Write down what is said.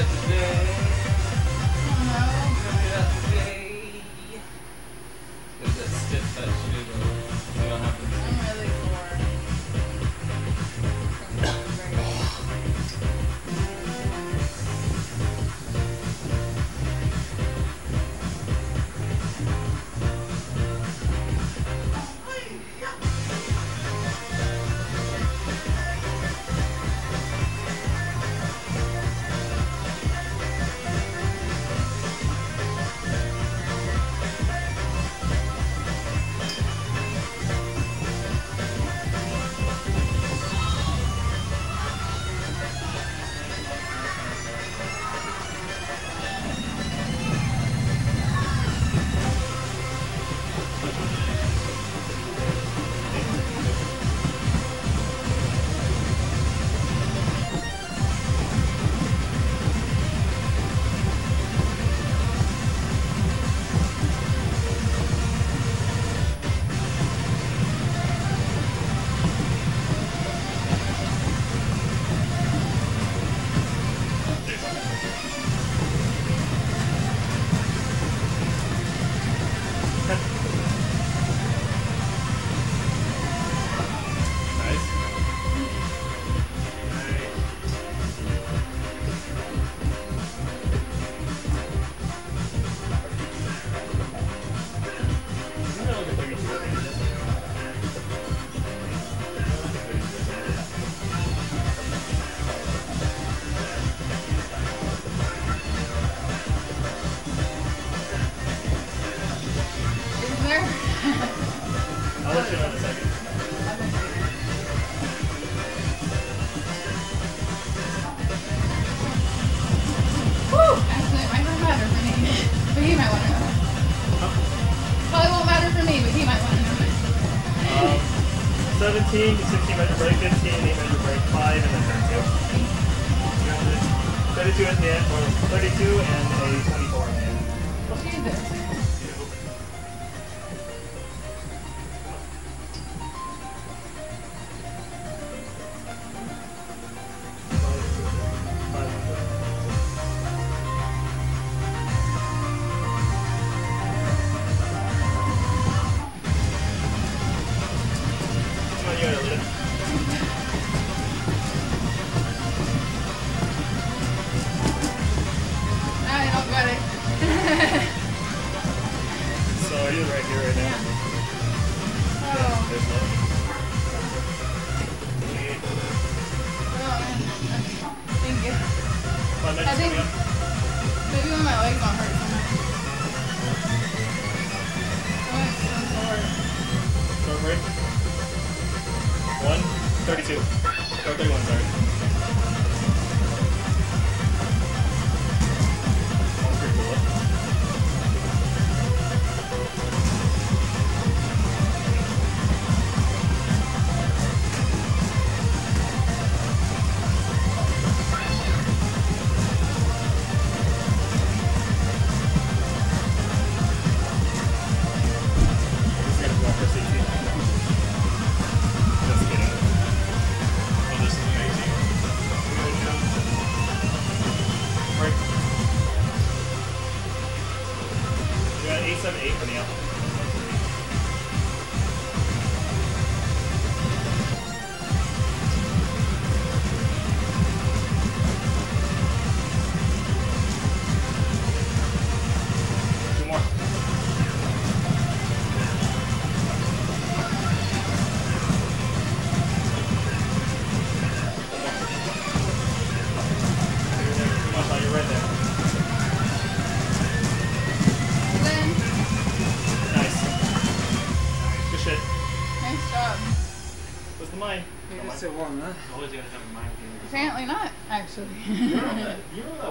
Yes, 15, 16 measure break, 15, 8 measure break, 5, and then turn 2. 32 at the end, or 32 and a 24 in the end. Jesus. Come on, you gotta lead it. I don't get it. So you're right here right now. oh. There's no. oh. Thank you. I think maybe when my legs don't hurt 878 for the. What's the mine? It's still warm, huh? Always gotta have a mind. Apparently not, actually. You were